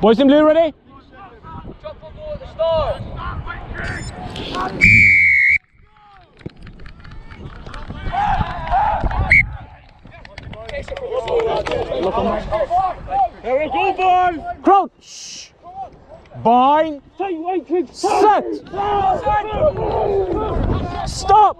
Boys in blue, ready? There we go, boys! Crouch! Bind! Set! Stop!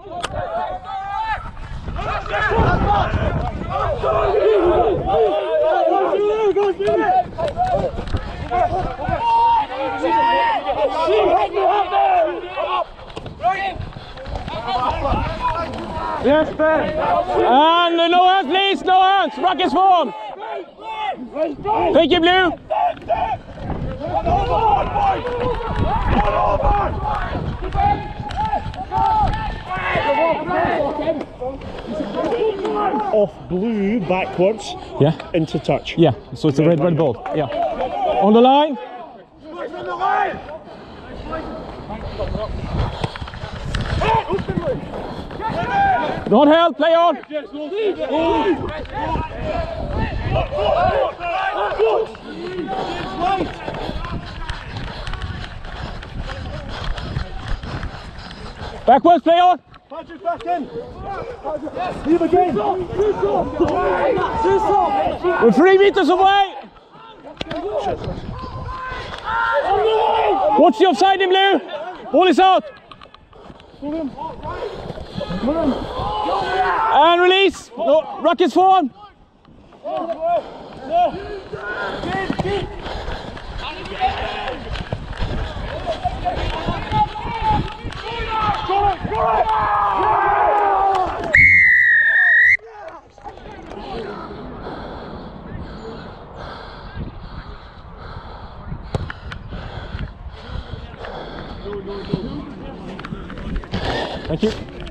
Yes, Ben! And no hands, please, no hands! Ruckus form! Thank you, blue! Off blue, backwards, Yeah, into touch. yeah, so it's a red, red ball. Yeah. On the line. Don't help, play on! Backwards, play on! Patrick back in! Leave again! We're three meters away! Watch the offside in blue! Ball is out! And release! No, Ruckus forward! Thank you.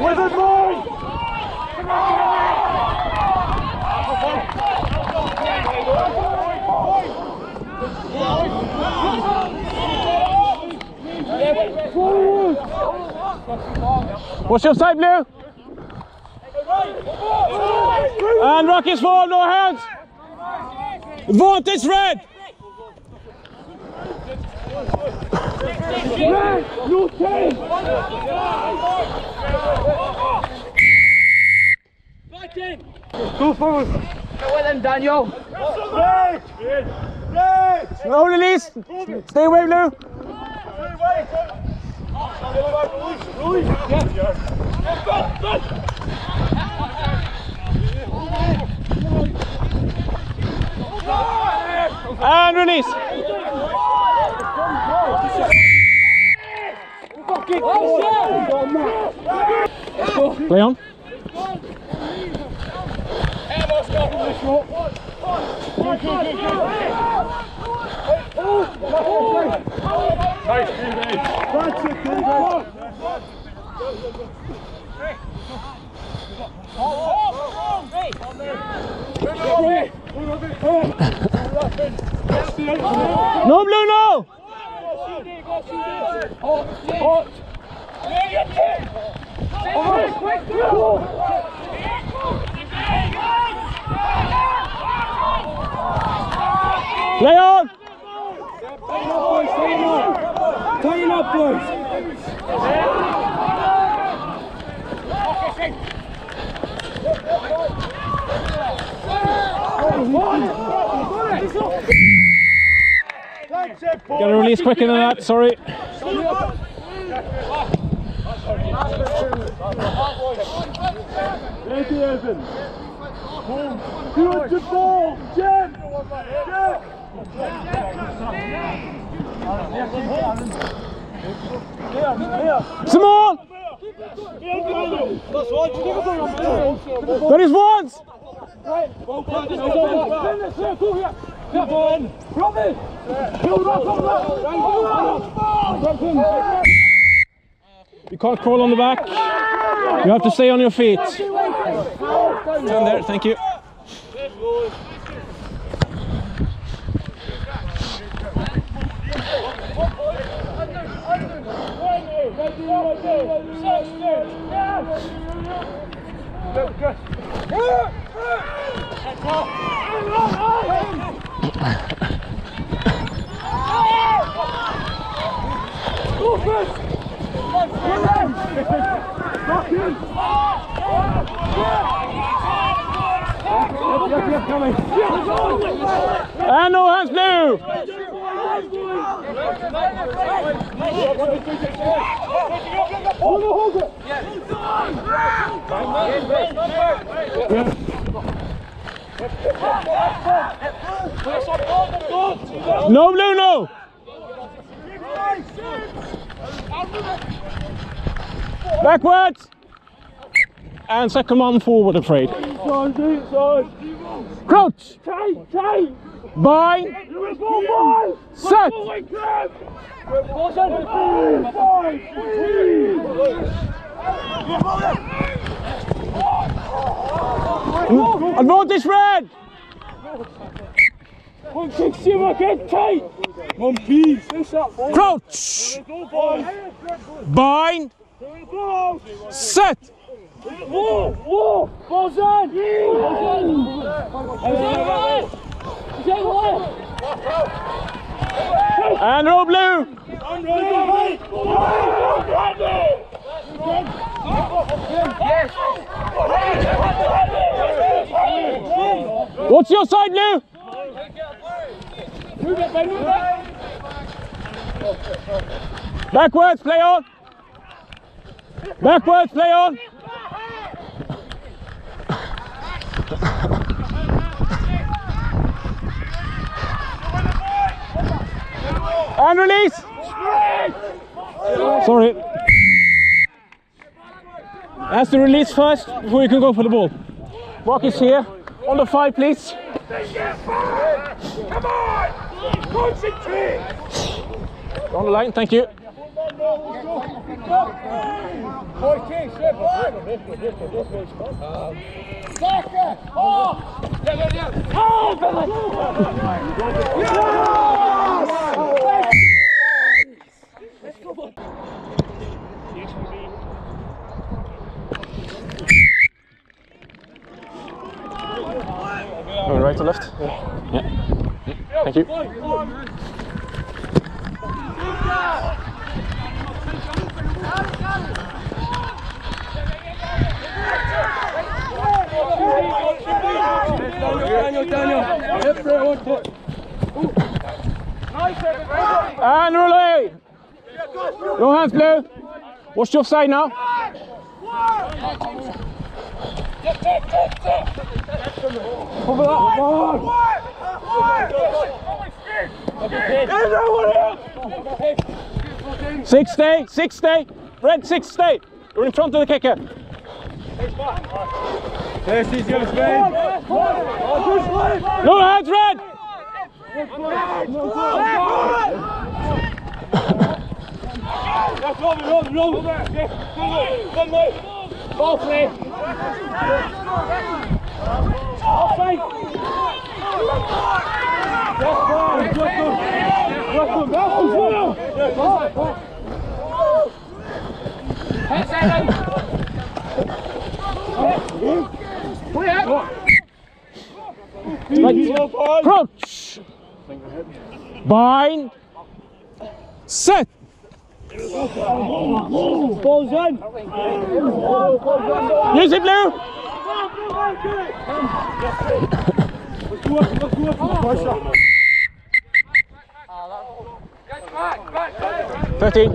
Wizard boy! What's your side, blue? And Ruckus forward, no hands! Advantage red! No time! Go forward! Well then, Daniel. Right! Right! No release! Stay away, blue! And release! Play on. That's it, David! No blue, no! Play on! Tighten up, boys! That's it, boys! Gotta release quicker than that, sorry. Thank you, Evan. Good ball, Jen! Jen! Simon! That is once! You can't crawl on the back. You have to stay on your feet. Stand there, thank you. And no hands blue. No blue, no. Backwards. And second one forward, afraid. Crouch. Tight, tight! Bind. Set. Advantage red. One kick, Simon, get tight! One piece! Crouch. Bind. Set. Whoa! Whoa! And no blue. What's your side, blue? Move it, move it! Backwards, play on. Backwards, play on. And release. Sorry. Has to release first before you can go for the ball. Mark is here. On the five, please. Come on! Concentrate! On the line, thank you. Right to left? Yeah. yeah. Thank you. Daniel, Daniel! Hip for one foot! And relay. No hands, blue. What's your side now? Over that, come on! Six stay, six stay. Red, six stay. You're in front of the kicker. Yes, he's yours, man! No hands, red. Ball play! Offside! Good, good! Good, good! Good! Right. Crouch. Bind. Set. Ball's in! Use it. Let's go up, let's go up! 13.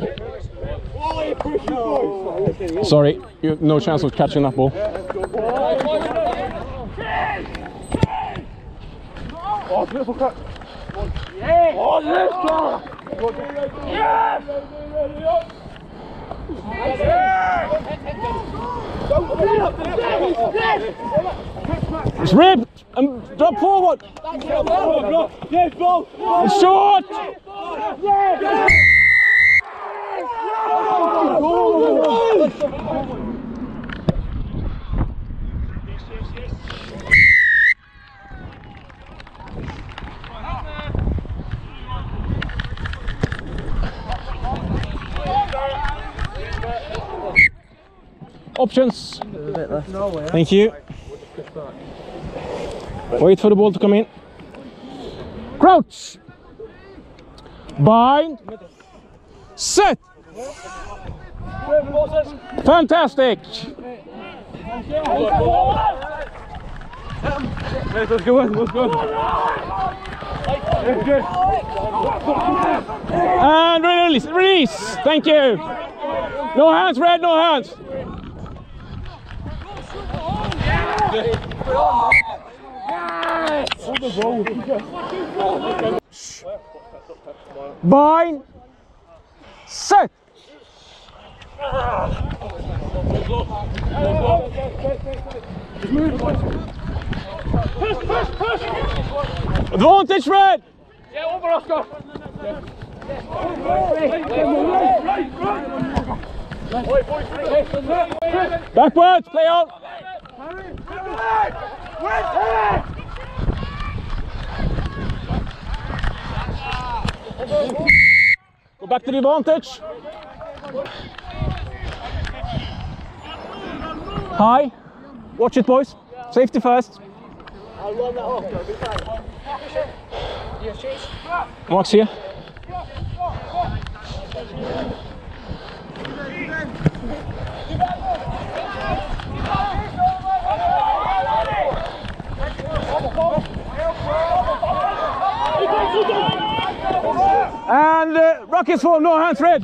Volley, push your boys! Sorry, you have no chance of catching that ball. Oh! Oh! It's ripped and drop forward. Yes, ball! It's short. Options. Thank you. Wait for the ball to come in. Crouch. Bind. Set. Fantastic. Let's go, let's go. And release. Release. Thank you. No hands, Red. No hands. Bind. Set. Advantage, Red. Yeah, over, Oscar. Backwards. Play on. Go back to the advantage. High. Watch it, boys. Safety first. Mark's here. And uh, Rockets for no hands red.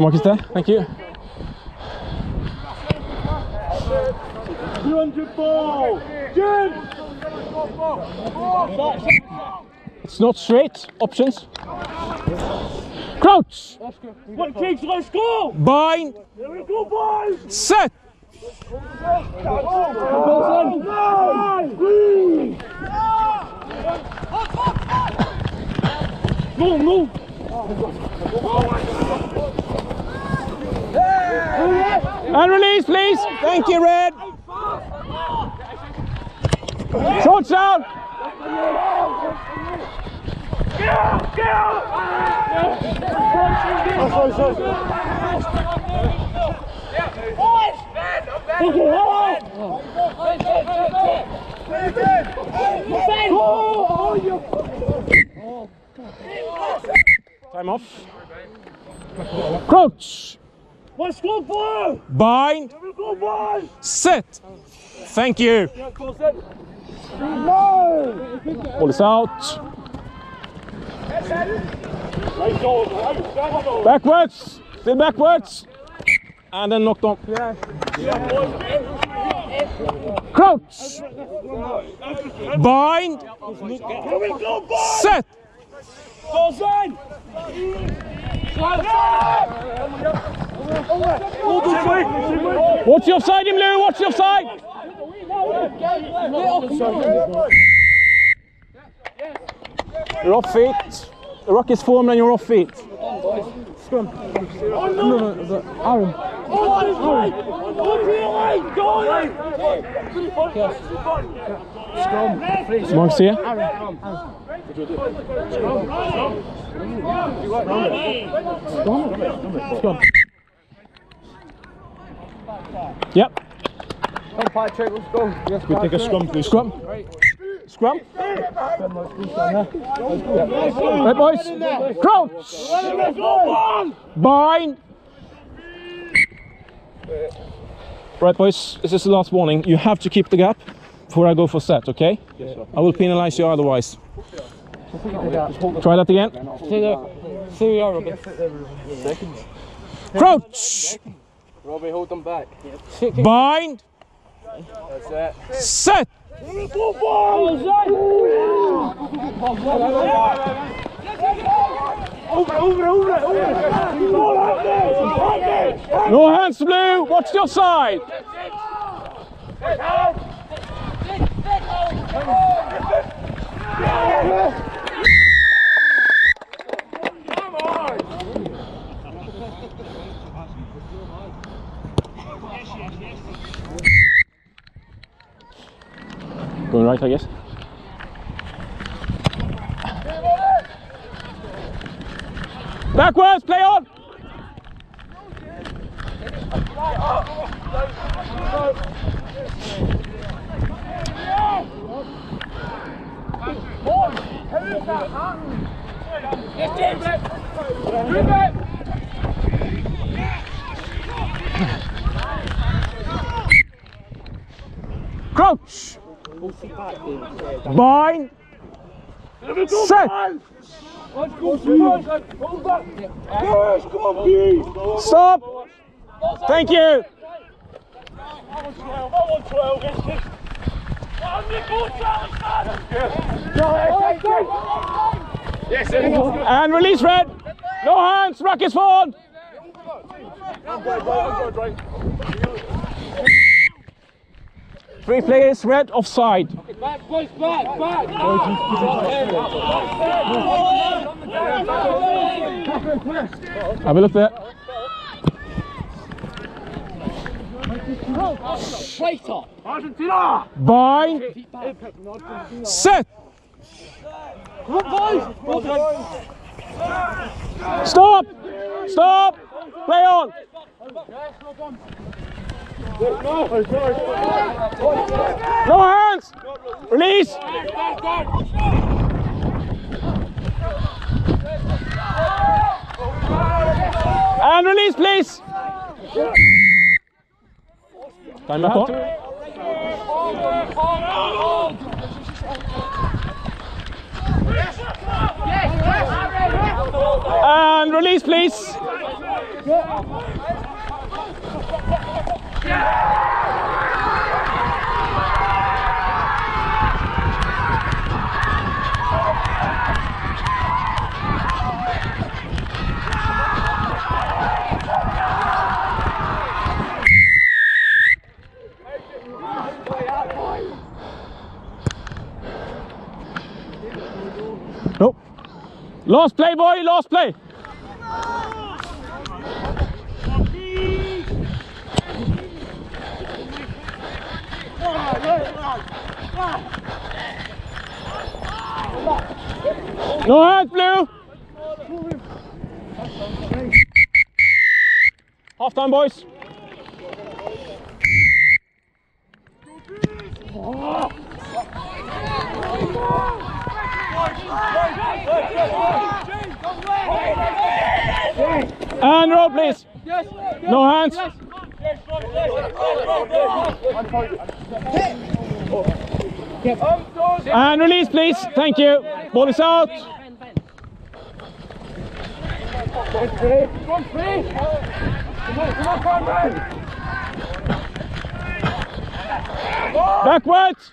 mark is there. Thank you. It's not straight. Options. Crouch. What kicks, let's go! Bind. Here we go, boys! Set. No, no! And release, please. Thank you, Red. Short down. Time off. Crouch. Let's go, boys! Bind. Set. Thank you. No. Ball is out. Backwards. Still backwards. And then knocked on. Crouch. Bind. Here we go, boys! Set. Goes in! Watch your side, him, Lou. Watch your side. You're off feet. The ruck is formed and you're off feet. Mark's here. Yep. Patrick, let's go. Yes, We take a scrum, please. Scrum. Scrum. Right, boys. Crouch. Bind. Right, boys. This is the last warning. You have to keep the gap before I go for set, okay? I will penalize you otherwise. Try that again. See we are, Robbie. Crouch. Robbie, hold them back. Bind. That's it. Set. No hands, Blue. Watch your side. Going right, I guess. Backwards, play on. Crouch. Bind. Set. Stop. Thank you. And release red. No hands. Ruck is forward. Three players red offside. Back, boys, back, back! Have a look there. Bind. Set. Stop. Stop. Play on. No hands. Release. And release, please. Time back. And release, please. Nope. Last play, boy. Last play. No hands, blue. Half time, boys. And roll, please. Yes. No hands. And release, please. Thank you. Ball is out. Backwards.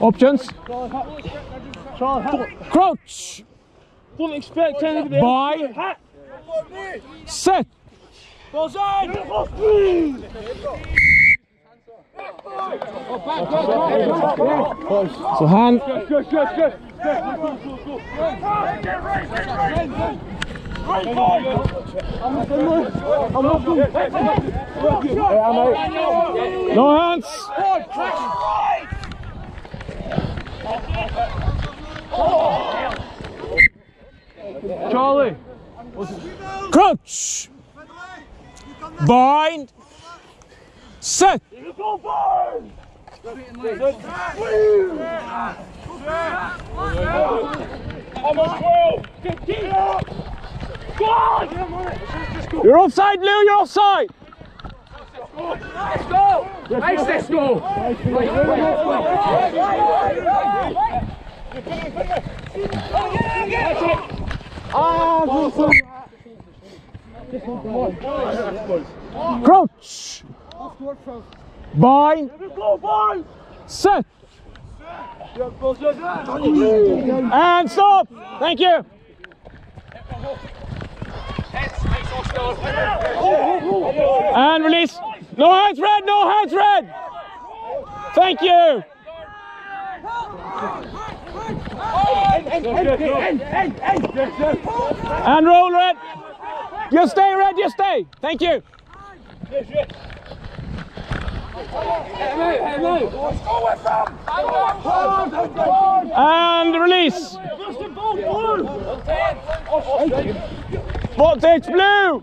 Options. Crouch. Don't expect anything. Bind. Set. So hand. No hands. Oh, Charlie. Crouch. Bind. Set. You're offside, Lou. You're offside. Let's Nice, let's go. Crouch. Bind. Set. And stop. Thank you. And release. No hands red. No hands red. Thank you. And roll red. You stay red. you stay. Thank you. And release. Advantage blue.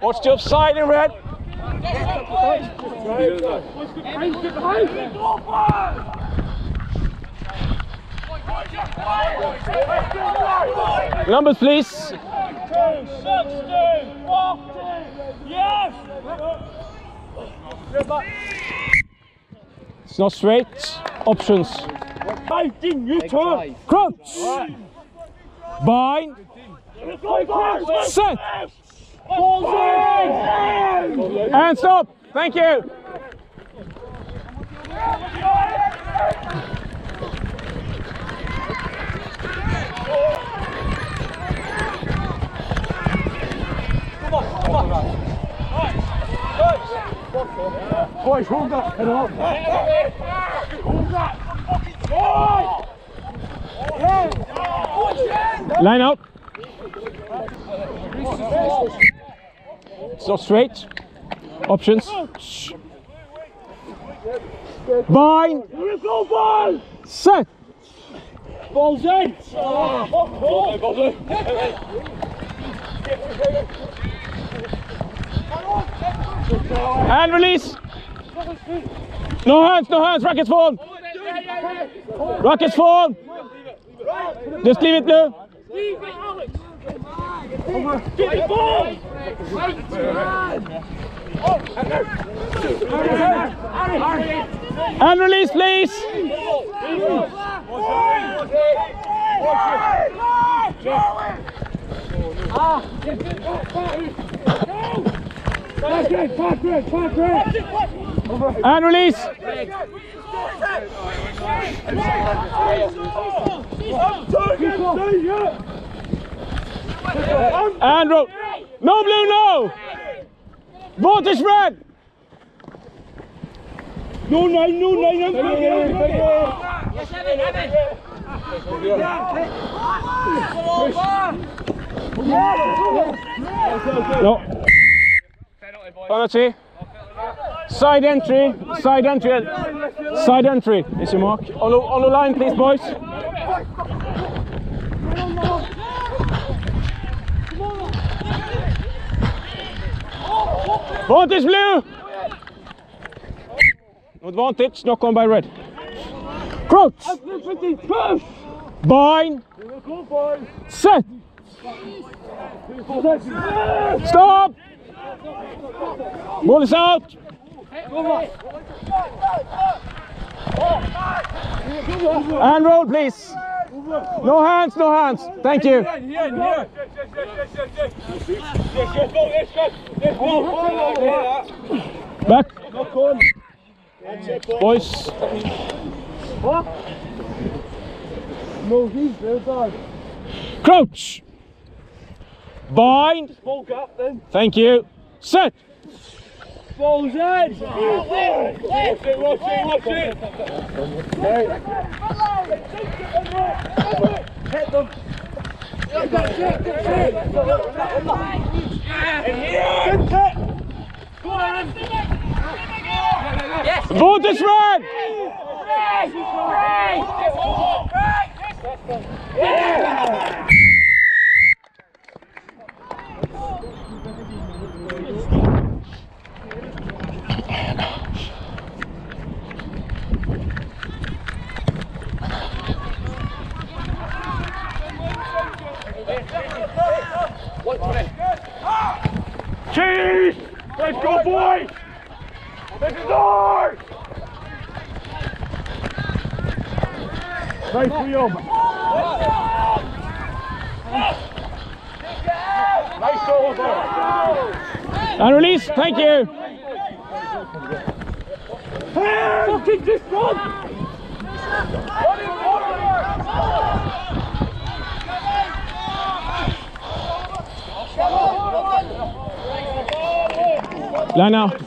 Watch the offside in red. Numbers, please. It's not straight. Options. fighting Crouch. Bind. Set. And stop. Thank you. Boys, hold that. Head on. Line up. Not straight. Options. Bind. Set. Balls in. And release. No hands, no hands. Rackets form. Rackets form. Just leave it, now. Leave it, Blue. And release, please. Patrick, Patrick, Patrick. And release. And roll. No blue, no. Advantage red. No nine, no nine. I'm coming. No. Penalty. Side entry. Side entry. Side entry is your mark. On the, on the line, please, boys. Advantage blue. Advantage. Knock on by red. Crouch. Bind. Set. Stop. Ball is out. And roll, please. No hands, no hands. Thank you. Back. Boys. No, he's there. Crouch. Bind. Small gap then. Thank you. Set. Balls in. Watch it, watch it, watch it. Hit them. Good. Go on. Advantage red. Cheese! Let's go, boys! This is ours! Nice for you. Nice goal, boy. And release, thank you. Fucking just run! Out.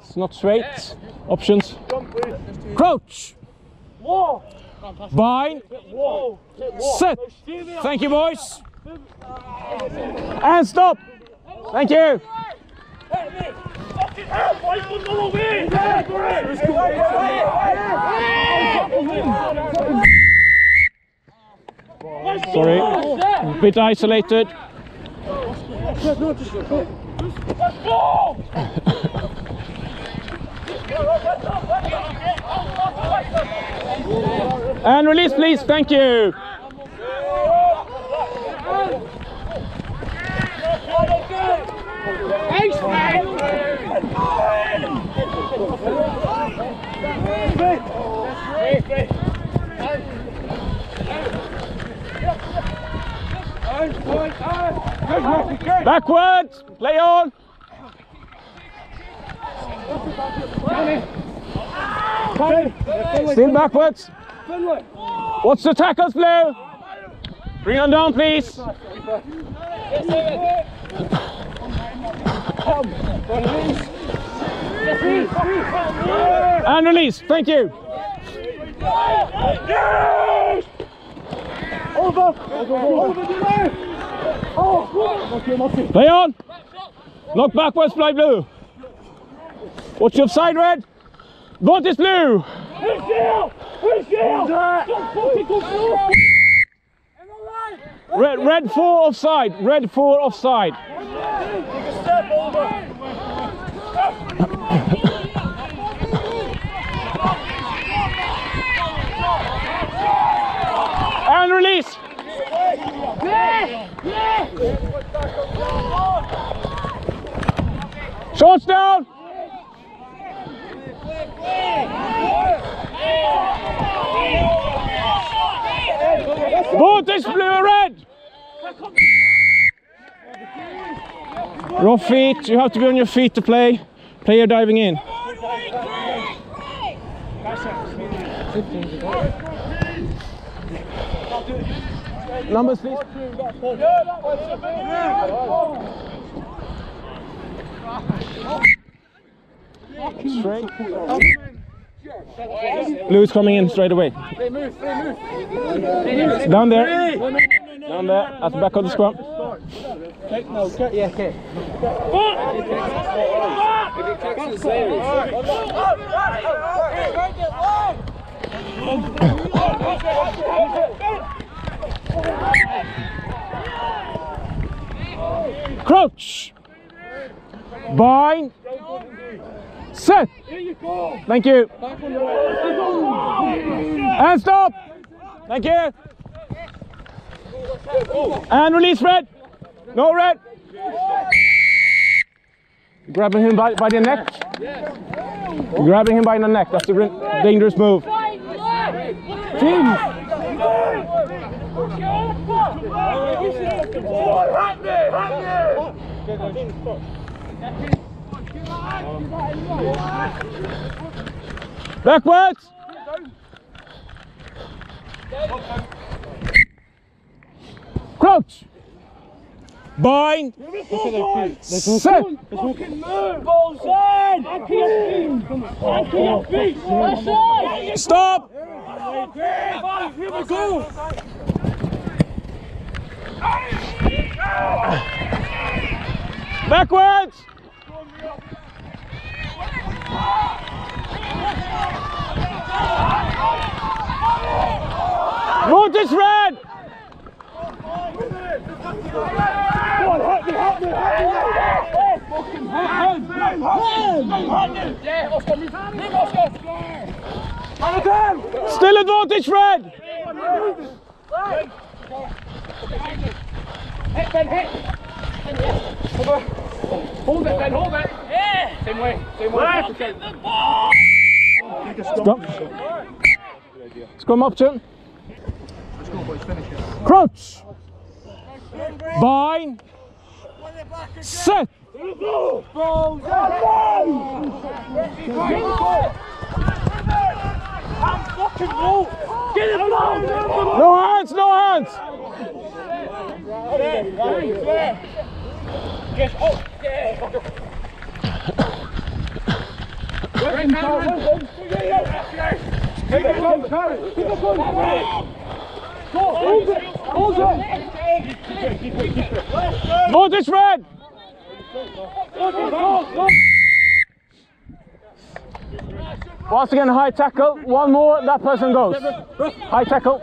It's not straight. Options. Crouch. Bind. Set. Thank you, boys. And stop. Thank you. Sorry. Bit isolated. And release, please. Thank you. Backwards. Play on. Still backwards. What's the tackles, Blue? Bring on down, please. And release. Thank you. Yes! Over! Over the left! Oh, Play on. Look backwards, fly blue. What's your side, red? What is blue? Who's here? Who's here? Don't fucking go through! Red, red four offside. Red four offside. Step over! And release. Shorts down. Vote is blue or red. Rough feet. You have to be on your feet to play. Player diving in. Numbers, please. Straight. Blue's coming in straight away. Down there. Down there. At the back of the scrum. Yeah, okay. Crouch. Bind. Set. Thank you. And stop. Thank you. And release red. No red. Grabbing him by, by the neck. Grabbing him by the neck. That's a dangerous move. Team. Backwards. Crouch. Bind. Set. Move! Stop. Here we go! Backwards! Advantage red! Yeah, Oscar, move, move, Oscar! Still advantage red! Hit, Ben, hit! Hold it, Ben, hold it! Same way, same way. Scrum. Scrum option. Crouch. Bind. Set. No hands, no hands. Yes, oh, yeah! Take it, go, carry! Keep it hold it! Hold it! Advantage red. Once again, high tackle. One more, that person goes. High tackle.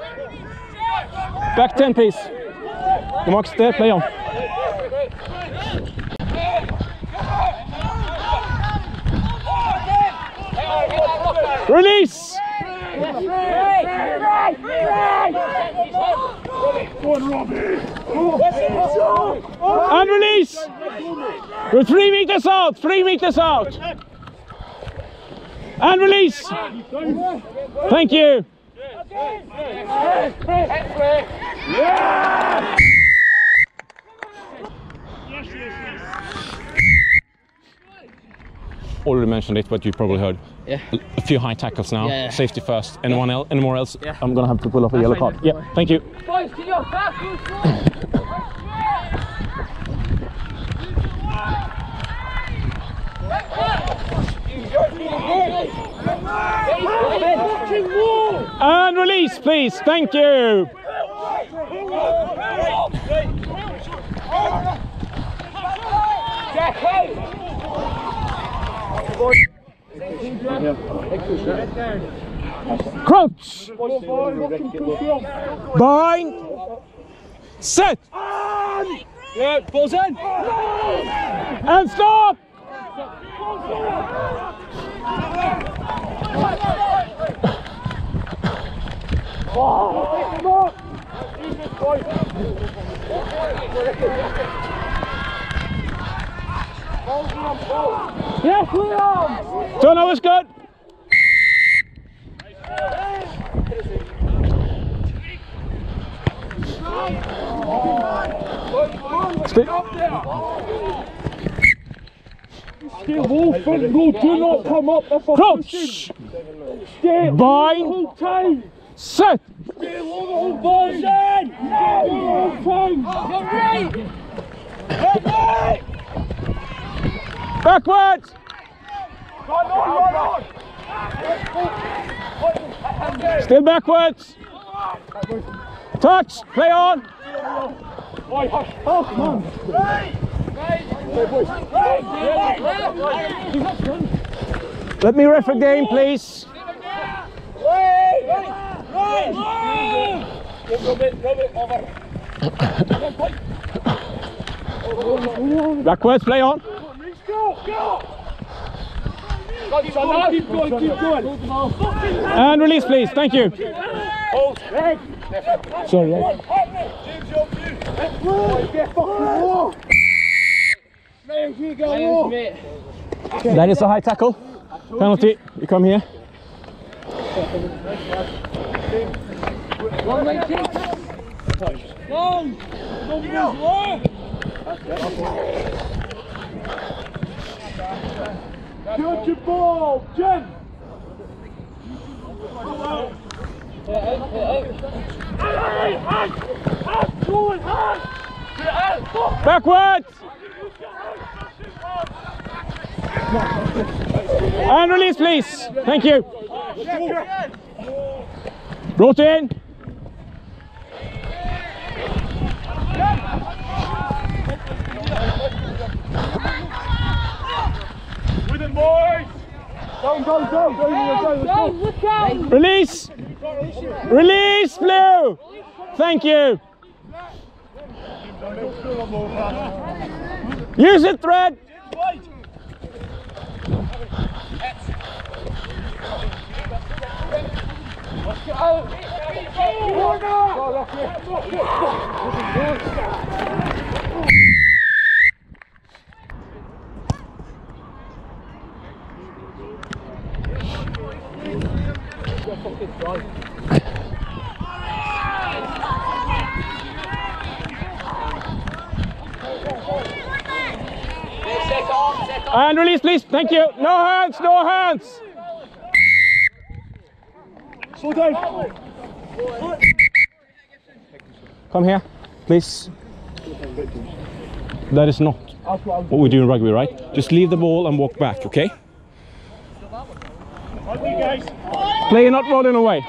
Back 10, please. The mark's there, play on. Release! And release! We're three meters out, three meters out. And release! Thank you. Already mentioned it, but you probably heard. Yeah. A few high tackles now. Yeah. Safety first. Anyone else? Anyone else? Yeah. I'm gonna have to pull up a yellow fine, card. Yeah. Thank you. Boys, to your back! And release, please. Thank you. Crouch. Bind. Set. Yeah, balls in! And stop. Yes, Liam! Turnover is good. Stay. Stay low, front row, do not come up if I'm Crouch. Stay Bind. whole time! Set. Stay low the whole balls in! Stay low the whole time! You're right! Backwards. On, on! Still backwards. Touch. Play on. Come on! Let me ref a game, please. Backwards. Play on. Keep going, keep going. And release, please. Thank you. Sorry. That is a high tackle. Penalty. You come here. One way kick. Move Get your ball, Jen. Backwards. And release, please. Thank you. Brought in. Boys! Go, go, go! Go, go, go, Look! Release! Release, Blue! Thank you! Use it, Thread! And release, please. Thank you. No hands, no hands. Slow down! Come here, please. That is not what we do in rugby, right? Just leave the ball and walk back, okay? Play not rolling away.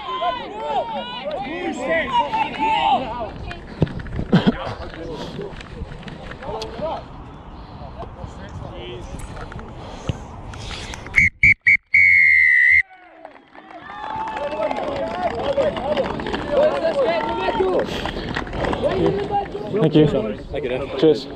Thank you. Cheers.